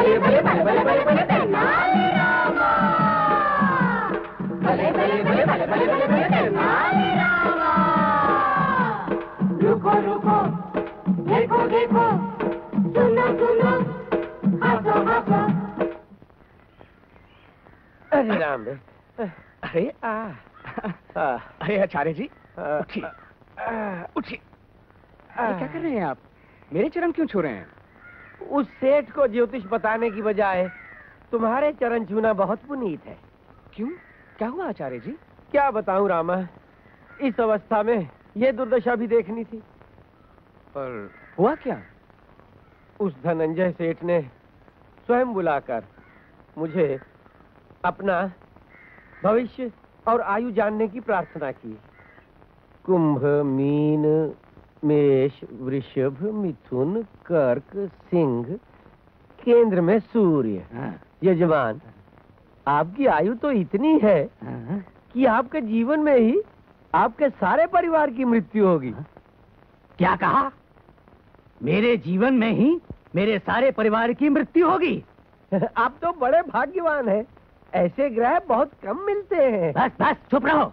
भले भले भले भले भले भले तेनाली रामा भले भले भले भले भले भले भले तेनाली रामा रुको रुको देखो देखो सुनो सुनो हंसो हंसो अरे राम अरे आ अरे आचार्य जी उठिए उठिए क्या कर रहे हैं आप मेरे चरण क्यों छू रहे हैं उस सेठ को ज्योतिष बताने की बजाय तुम्हारे चरण छूना बहुत पुनीत है। क्यों? क्या हुआ आचार्य जी? क्या बताऊँ रामा इस अवस्था में ये दुर्दशा भी देखनी थी। पर हुआ क्या? उस धनंजय सेठ ने स्वयं बुलाकर मुझे अपना भविष्य और आयु जानने की प्रार्थना की। कुंभ मीन मेष वृषभ मिथुन कर्क सिंह केंद्र में सूर्य। हाँ, यजमान आपकी आयु तो इतनी है हाँ, कि आपके जीवन में ही आपके सारे परिवार की मृत्यु होगी। क्या कहा? मेरे जीवन में ही मेरे सारे परिवार की मृत्यु होगी। आप तो बड़े भाग्यवान हैं। ऐसे ग्रह बहुत कम मिलते हैं। बस बस चुप रहो।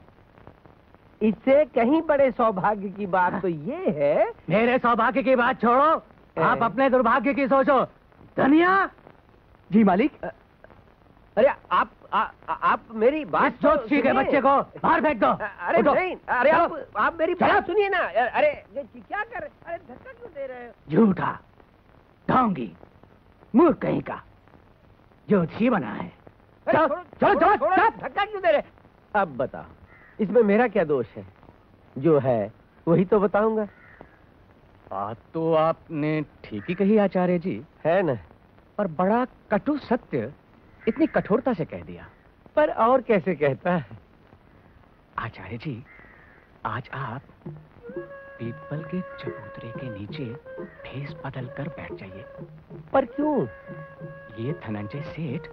इससे कहीं बड़े सौभाग्य की बात तो ये है। मेरे सौभाग्य की बात छोड़ो। आप अपने दुर्भाग्य की सोचो। धनिया! जी मालिक। अरे आप आ, आ, आप मेरी बात इस ज्योतिषी के सुनिए। बच्चे को बाहर फेंक दो। अरे। नहीं अरे आप आप मेरी बात सुनिए ना। अरे ये क्या कर अरे धक्का क्यों दे रहे हो? झूठा। ढोंगी। मूर्ख कहीं का। ज्योतिषी बना है। चलो, चलो, चलो। धक्का क्यों दे रहे? अब बताओ। इसमें मेरा क्या दोष है? जो है वही तो बताऊँगा। बात तो आपने ठीक ही कही आचार्य जी। है ना? पर बड़ा कटु सत्य इतनी कठोरता से कह दिया। पर और कैसे कहता है? आचार्य जी आज आप पीपल के चबूतरे के नीचे भेस बदल कर बैठ जाइए। पर क्यों? ये धनंजय सेठ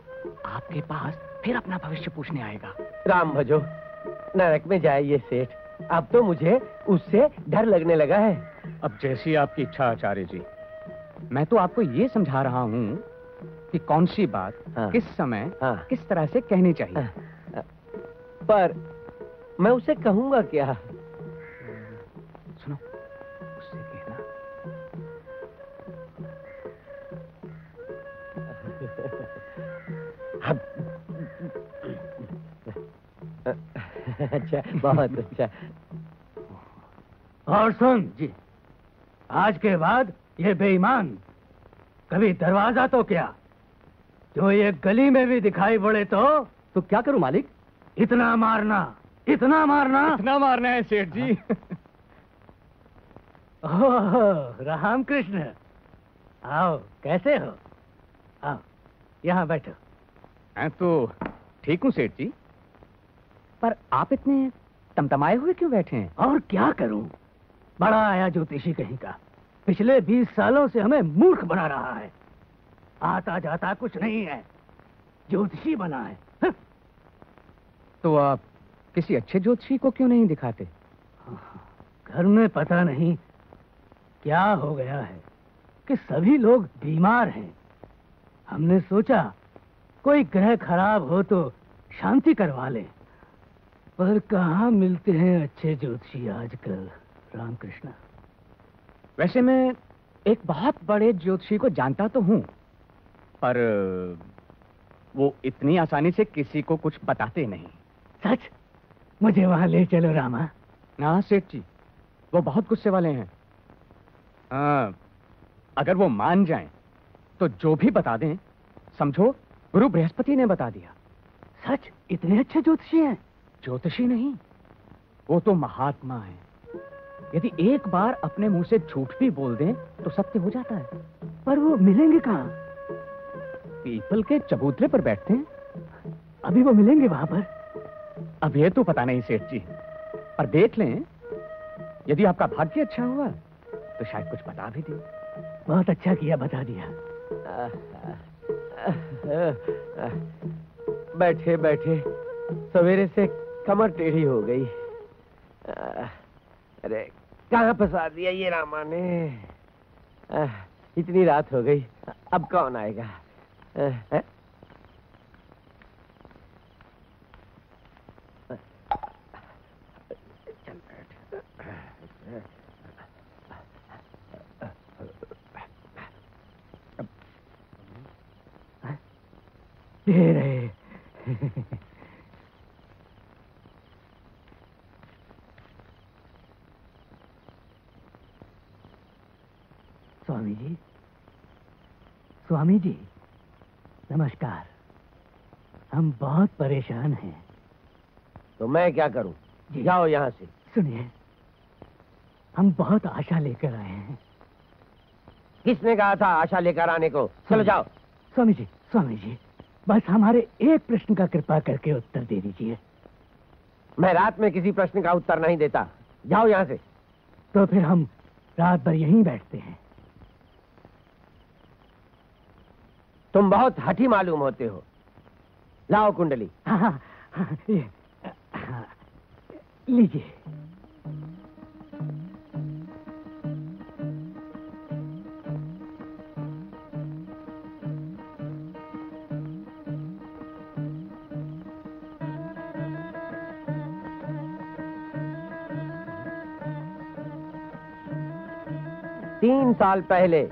आपके पास फिर अपना भविष्य पूछने आएगा। राम भजो। नरक में जाए ये सेठ। अब तो मुझे उससे डर लगने लगा है। अब जैसी आपकी इच्छा आचार्य जी मैं तो आपको ये समझा रहा हूँ कि कौन सी बात हाँ। किस समय हाँ। किस तरह से कहनी चाहिए। हाँ, पर मैं उसे कहूँगा क्या? अच्छा बहुत अच्छा। और सुन जी आज के बाद ये बेईमान कभी दरवाज़ा तो क्या? जो ये गली में भी दिखाई पड़े तो तो क्या करूँ मालिक? इतना मारना इतना मारना। इतना मारना है सेठ जी। ओह राम कृष्ण आओ कैसे हो? आओ यहाँ बैठो। मैं तो ठीक हूँ सेठ जी। पर आप इतने तमतमाए हुए क्यों बैठे हैं? और क्या करूँ? बड़ा आया ज्योतिषी कहीं का। पिछले बीस सालों से हमें मूर्ख बना रहा है। आता जाता कुछ नहीं है। ज्योतिषी बना है। हं। तो आप किसी अच्छे ज्योतिषी को क्यों नहीं दिखाते? घर में पता नहीं क्या हो गया है कि सभी लोग बीमार हैं। हमने सोचा कोई ग्रह खराब हो तो शांति करवा ले। पर कहाँ मिलते हैं अच्छे ज्योतिषी आजकल रामकृष्ण? वैसे मैं एक बहुत बड़े ज्योतिषी को जानता तो हूँ पर वो इतनी आसानी से किसी को कुछ बताते नहीं। सच? मुझे वहाँ ले चलो रामा। ना सेठ जी वो बहुत गुस्से वाले हैं। हाँ, अगर वो मान जाएँ तो जो भी बता दें समझो गुरु बृहस्पति ने बता दिया। सच? इतने अच्छे ज्योतिषी हैं? ज्योतिषी नहीं वो तो महात्मा है। यदि एक बार अपने मुँह से झूठ भी बोल दें तो सत्य हो जाता है। पर वो मिलेंगे कहाँ? पीपल के चबूतरे पर बैठते हैं। अभी वो मिलेंगे वहाँ पर। अब ये तो पता नहीं सेठ जी। पर देख लें यदि आपका भाग्य अच्छा हुआ तो शायद कुछ बता भी दें। बहुत अच्छा किया बता दिया। बैठे बैठे सवेरे से कमर टेढ़ी हो गई अरे कहाँ फंसा दिया ये रामा ने आह, इतनी रात हो गई अब कौन आएगा? चल बैठ। रहे स्वामी जी स्वामी जी नमस्कार। हम बहुत परेशान हैं। तो मैं क्या करूँ? जी। जाओ यहाँ से। सुनिए हम बहुत आशा लेकर आए हैं। किसने कहा था आशा लेकर आने को? चलो जाओ। स्वामी जी स्वामी जी बस हमारे एक प्रश्न का कृपा करके उत्तर दे दीजिए। मैं रात में किसी प्रश्न का उत्तर नहीं देता। जाओ यहाँ से। तो फिर हम रात भर यहीं बैठते हैं। तुम बहुत हठी मालूम होते हो। लाओ कुंडली। हाँ, हाँ, लीजिए। तीन साल पहले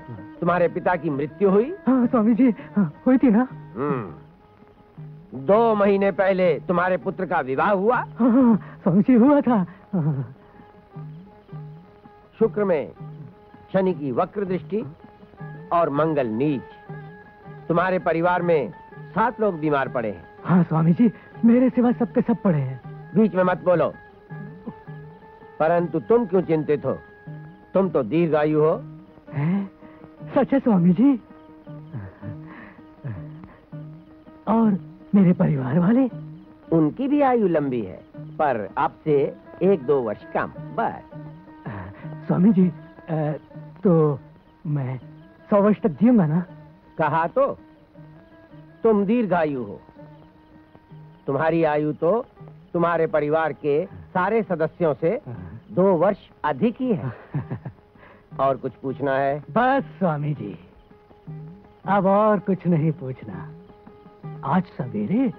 तुम्हारे पिता की मृत्यु हुई। हाँ स्वामी जी हाँ, हुई थी ना। हम्म। दो महीने पहले तुम्हारे पुत्र का विवाह हुआ। हाँ, हाँ, स्वामी जी हुआ था। हाँ, शुक्र में शनि की वक्र दृष्टि और मंगल नीच। तुम्हारे परिवार में सात लोग बीमार पड़े हैं। हाँ स्वामी जी मेरे सिवा सबके सब पड़े हैं। बीच में मत बोलो। परंतु तुम क्यों चिंतित हो? तुम तो दीर्घायु हो। हैं? सच है स्वामी जी। और मेरे परिवार वाले? उनकी भी आयु लंबी है पर आपसे एक दो वर्ष कम बस। स्वामी जी तो मैं सौ वर्ष तक जीऊँगा ना? कहा तो तुम दीर्घायु हो। तुम्हारी आयु तो तुम्हारे परिवार के सारे सदस्यों से दो वर्ष अधिक ही है। और कुछ पूछना है? बस स्वामी जी अब और कुछ नहीं पूछना। आज सवेरे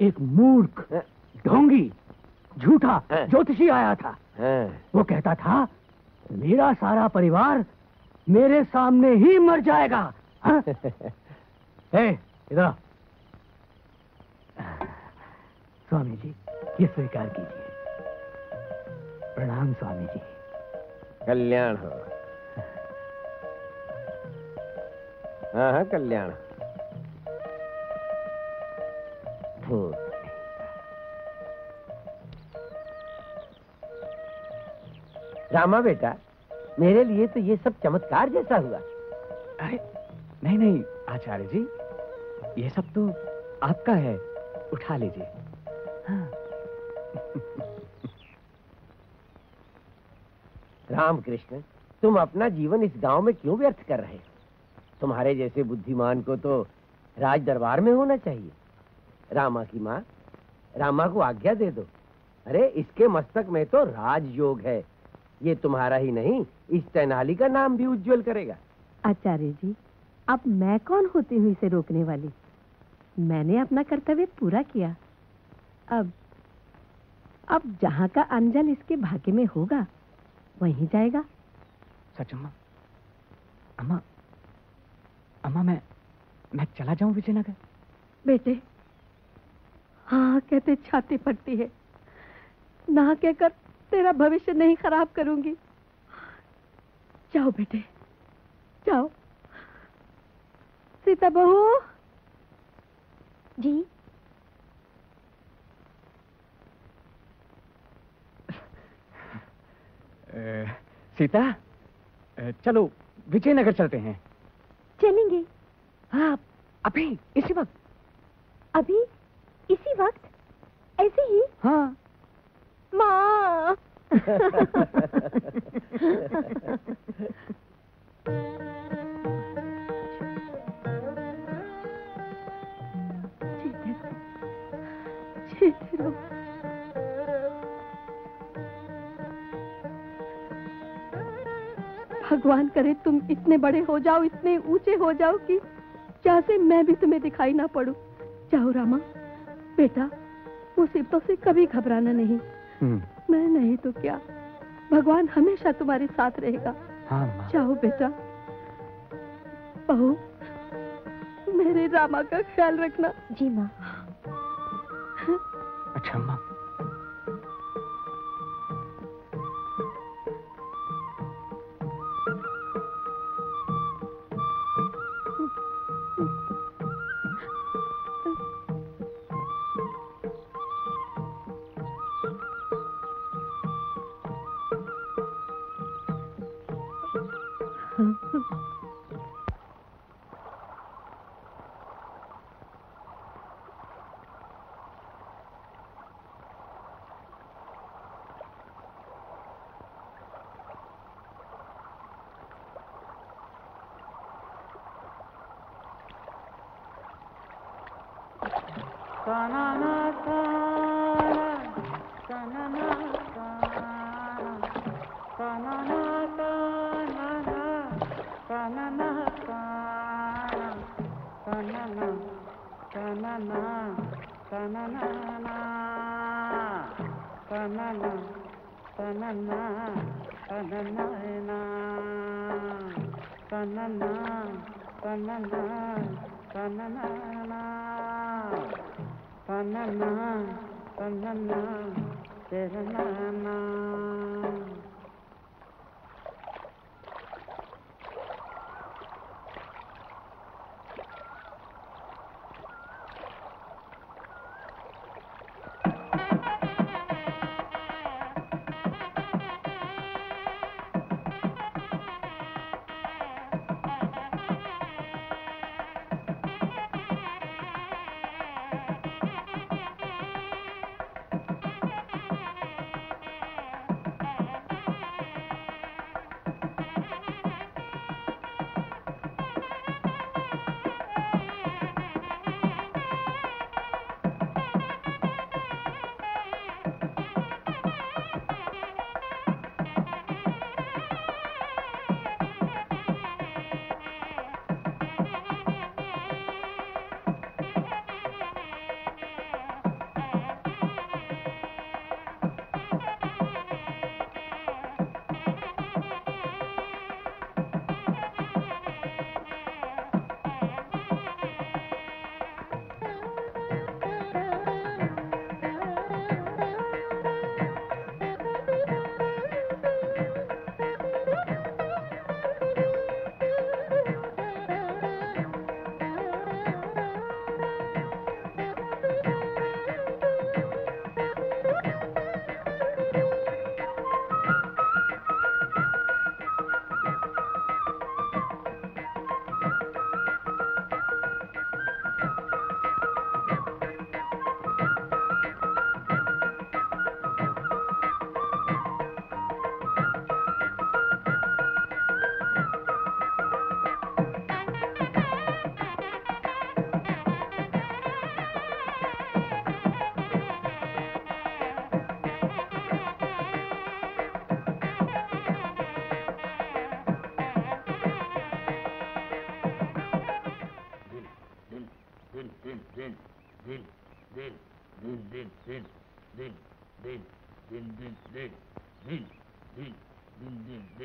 एक मूर्ख ढोंगी झूठा ज्योतिषी आया था। वो कहता था मेरा सारा परिवार मेरे सामने ही मर जाएगा। हाँ? इधर स्वामी जी ये स्वीकार कीजिए। प्रणाम स्वामी जी। कल्याण हो। हाँ हाँ कल्याण। रामा बेटा मेरे लिए तो ये सब चमत्कार जैसा हुआ नहीं नहीं आचार्य जी ये सब तो आपका है उठा लीजिए हाँ राम कृष्ण तुम अपना जीवन इस गाँव में क्यों व्यर्थ कर रहे हो तुम्हारे जैसे बुद्धिमान को तो राज दरबार में होना चाहिए। रामा की माँ रामा को आज्ञा दे दो। अरे इसके मस्तक में तो राजयोग है। ये तुम्हारा ही नहीं इस तेनाली का नाम भी उज्जवल करेगा। आचार्य जी अब मैं कौन होती हूँ इसे रोकने वाली? मैंने अपना कर्तव्य पूरा किया। अब अब जहाँ का अंजल इसके भाग्य में होगा वहीं जाएगा। सच अम्मा अम्मा अम्मा मैं मैं चला जाऊँ विजयनगर? बेटे हाँ कहते छाती पड़ती है। ना कहकर तेरा भविष्य नहीं खराब करूँगी। जाओ बेटे जाओ। सीता बहू। जी। सीता चलो विजयनगर चलते हैं। चलेंगे। हाँ अभी इसी वक्त। अभी? इसी वक्त? ऐसे ही? हाँ। माँ। जीते रहो भगवान करे तुम इतने बड़े हो जाओ इतने ऊँचे हो जाओ कि जहाँ से मैं भी तुम्हें दिखाई ना पड़ू। चाहो रामा बेटा मुसीबतों से कभी घबराना नहीं। हम्म, मैं नहीं तो क्या? भगवान हमेशा तुम्हारे साथ रहेगा। हाँ माँ। जाओ बेटा। बहू मेरे रामा का ख्याल रखना। जी माँ। अच्छा माँ। na na na na na பன்னன்னா பன்னன்னா திறனா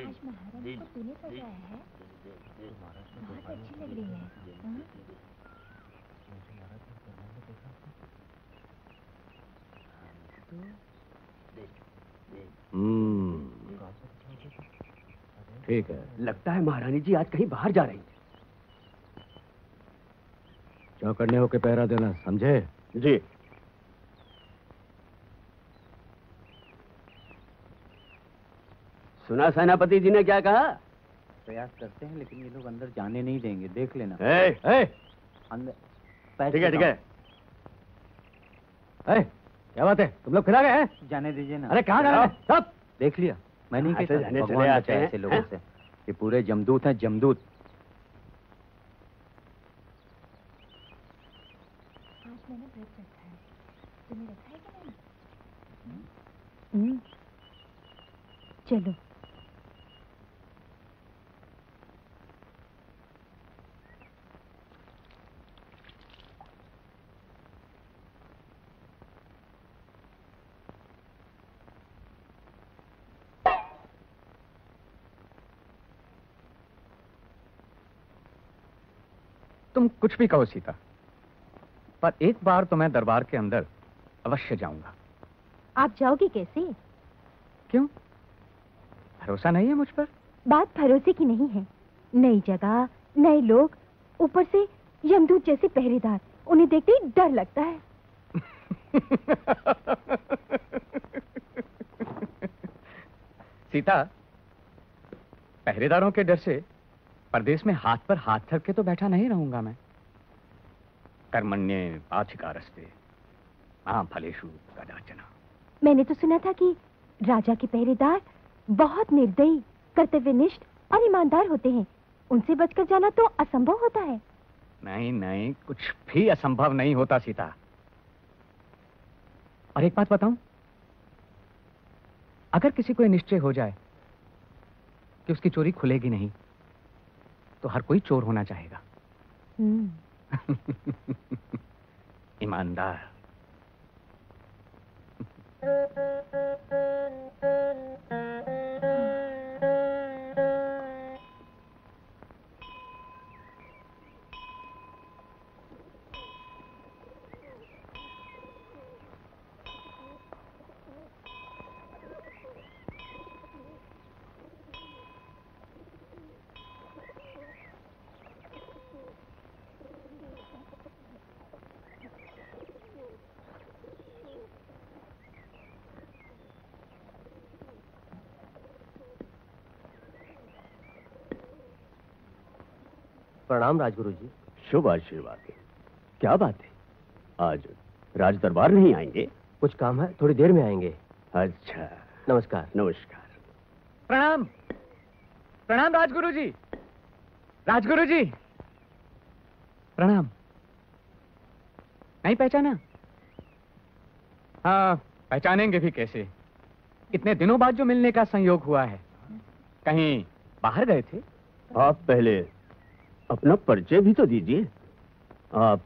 आज महारानी को तूने सजाया है बहुत अच्छी लग रही है हाँ? हम्म, ठीक है लगता है महारानी जी आज कहीं बाहर जा रही चौकन्ने होके पहरा देना समझे जी। सुना सेनापति जी ने क्या कहा? प्रयास करते हैं लेकिन ये लोग अंदर जाने नहीं देंगे। देख लेना। ए, ए, अंदर ठीक है ठीक है। ए, क्या बात है? तुम लोग खिला गए जाने दीजिए ना। अरे कहाँ जा रहे सब। देख लिया। मैं नहीं ऐसे कहता जाने चले आते हैं। ऐसे लोगों से। ये पूरे जमदूत हैं जमदूत आज मैंने व्रत रखा है तूने रखा है कि नहीं हम्म। चलो तुम कुछ भी कहो सीता। पर एक बार तो मैं दरबार के अंदर अवश्य जाऊँगा। आप जाओगे कैसे? क्यों? भरोसा नहीं है मुझ पर? बात भरोसे की नहीं है। नई जगह नए लोग ऊपर से यमदूत जैसे पहरेदार। उन्हें देखते ही डर लगता है। सीता पहरेदारों के डर से परदेश में हाथ पर हाथ रख के तो बैठा नहीं रहूँगा मैं। कर्मण्य पाथिका रस्ते हाँ फलेशु कदाचना। मैंने तो सुना था कि राजा के पहरेदार बहुत निर्दयी कर्तव्यनिष्ठ और ईमानदार होते हैं। उनसे बचकर जाना तो असंभव होता है। नहीं नहीं कुछ भी असंभव नहीं होता सीता। और एक बात बताऊँ? अगर किसी को यह निश्चय हो जाए कि उसकी चोरी खुलेगी नहीं तो हर कोई चोर होना चाहेगा। हम्म, ईमानदार प्रणाम राजगुरु जी। शुभ आशीर्वाद। क्या बात है? आज राज दरबार नहीं आएँगे? कुछ काम है थोड़ी देर में आएँगे। अच्छा। नमस्कार। नमस्कार। प्रणाम। प्रणाम राजगुरु जी। राजगुरु जी। प्रणाम। नहीं पहचाना? हाँ पहचानेंगे भी कैसे? इतने दिनों बाद जो मिलने का संयोग हुआ है। कहीं बाहर गए थे? आप पहले अपना परिचय भी तो दीजिए। आप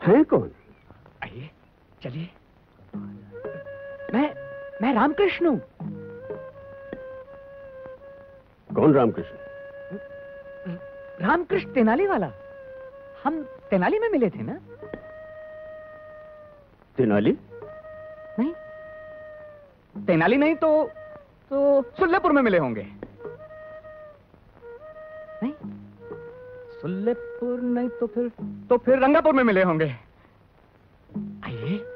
हैं कौन? आइए चलिए। मैं मैं रामकृष्ण हूँ। कौन रामकृष्ण? रामकृष्ण तेनाली वाला। हम तेनाली में मिले थे ना? तेनाली? नहीं। तेनाली नहीं तो तो सुल्लेपुर में मिले होंगे। सुल्लेपुर नहीं तो फिर तो फिर रंगापुर में मिले होंगे। आइए।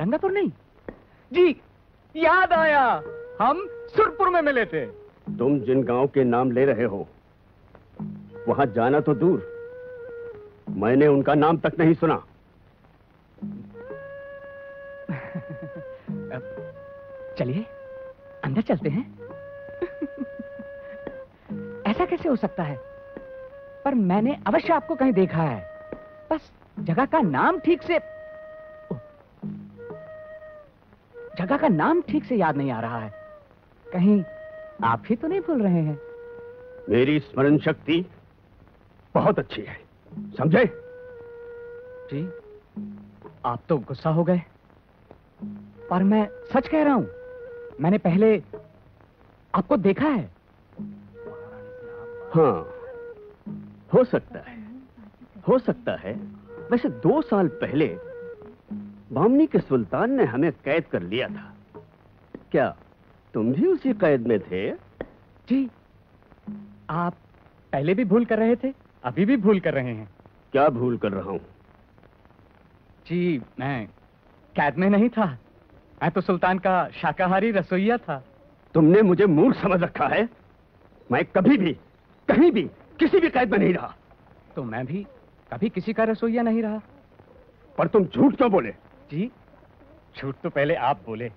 रंगापुर नहीं? जी याद आया। हम सुरपुर में मिले थे। तुम जिन गाँव के नाम ले रहे हो वहाँ जाना तो दूर। मैंने उनका नाम तक नहीं सुना। चलिए अंदर चलते हैं। ऐसा कैसे हो सकता है? पर मैंने अवश्य आपको कहीं देखा है। बस जगह का नाम ठीक से जगह का नाम ठीक से याद नहीं आ रहा है। कहीं आप ही तो नहीं भूल रहे हैं। मेरी स्मरण शक्ति बहुत अच्छी है। समझे? जी। आप तो गुस्सा हो गए। पर मैं सच कह रहा हूँ मैंने पहले आपको देखा है। हाँ। हो सकता है। हो सकता है। वैसे दो साल पहले बामनी के सुल्तान ने हमें कैद कर लिया था। क्या तुम भी उसी कैद में थे? जी आप पहले भी भूल कर रहे थे अभी भी भूल कर रहे हैं। क्या भूल कर रहा हूँ? जी मैं कैद में नहीं था। मैं तो सुल्तान का शाकाहारी रसोईया था। तुमने मुझे मूर्ख समझ रखा है। मैं कभी भी कहीं भी किसी भी कैद में नहीं रहा। तो मैं भी कभी किसी का रसोईया नहीं रहा। पर तुम झूठ क्यों बोले? जी झूठ तो पहले आप बोले।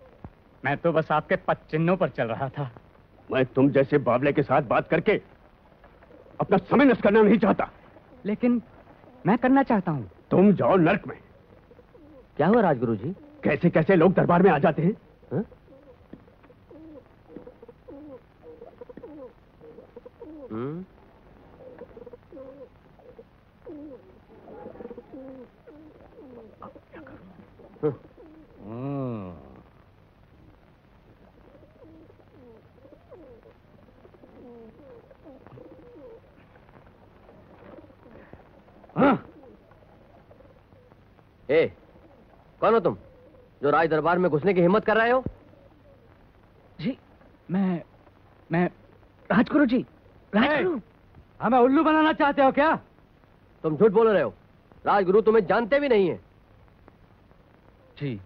मैं तो बस आपके पद चिन्हों पर चल रहा था। मैं तुम जैसे बाबले के साथ बात करके अपना समय नष्ट करना नहीं चाहता। लेकिन मैं करना चाहता हूँ। तुम जाओ नर्क में। क्या हुआ राजगुरु जी कैसे कैसे लोग दरबार में आ जाते हैं? हाँ? हम्म ए कौन हो तुम जो राज दरबार में घुसने की हिम्मत कर रहे हो? जी मैं मैं राजगुरु जी राजगुरु। हमें उल्लू बनाना चाहते हो क्या? तुम झूठ बोल रहे हो। राजगुरु तुम्हें जानते भी नहीं है। जी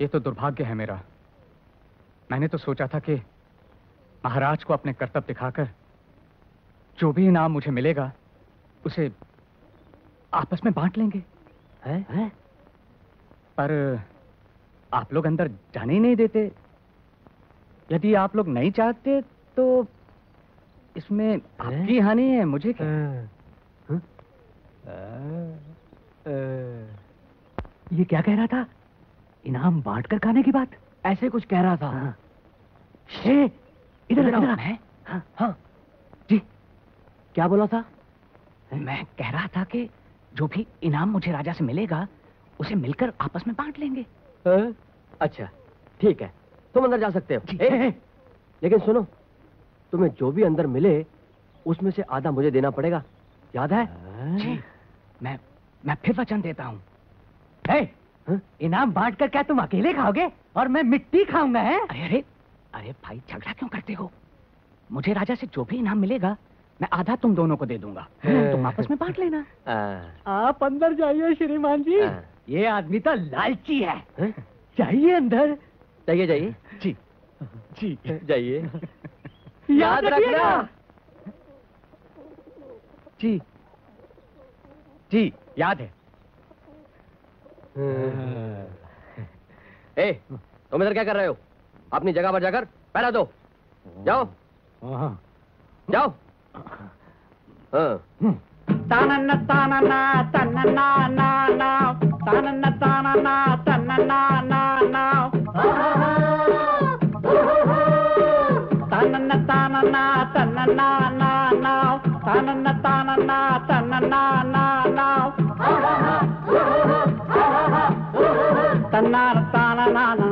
ये तो दुर्भाग्य है मेरा। मैंने तो सोचा था कि महाराज को अपने कर्तव्य दिखाकर जो भी इनाम मुझे मिलेगा उसे आपस में बांट लेंगे। हैं? हैं? पर आप लोग अंदर जाने ही नहीं देते। यदि आप लोग नहीं चाहते तो इसमें आपकी हानि है मुझे क्या? आ, आ, आ, ये क्या कह रहा था? इनाम बांट कर खाने की बात? ऐसे कुछ कह रहा था। ए, इधर इधर। मैं? हाँ, हाँ। जी। क्या बोला था? मैं कह रहा था कि जो भी इनाम मुझे राजा से मिलेगा उसे मिलकर आपस में बांट लेंगे। हैं? अच्छा ठीक है। तुम अंदर जा सकते हो। जी। ए, लेकिन सुनो तुम्हें जो भी अंदर मिले उसमें से आधा मुझे देना पड़ेगा। याद है? जी मैं मैं फिर वचन देता हूँ। हाँ? इनाम बांट कर क्या तुम अकेले खाओगे? और मैं मिट्टी खाऊँगा है? अरे अरे अरे भाई झगड़ा क्यों करते हो? मुझे राजा से जो भी इनाम मिलेगा मैं आधा तुम दोनों को दे दूँगा। तुम आपस में बांट लेना। आप अंदर जाइए श्रीमान जी। हाँ। ये आदमी तो लालची है। हैं? जाइए अंदर। जाइए जाइए। जी। जी। जाइए। याद रखना। जी। जी याद है। ए तुम इधर क्या कर रहे हो? अपनी जगह पर जाकर पहला दो। जाओ। जाओ। हाँ। जाओ हाँ तानन्न तानना तन्नना ना ना तानन्न तानना तन्नना ना ना तानन्न तानना तन्नना ना ना तानन्न तानना तन्नना ना ना तन्नान तानना तन्नान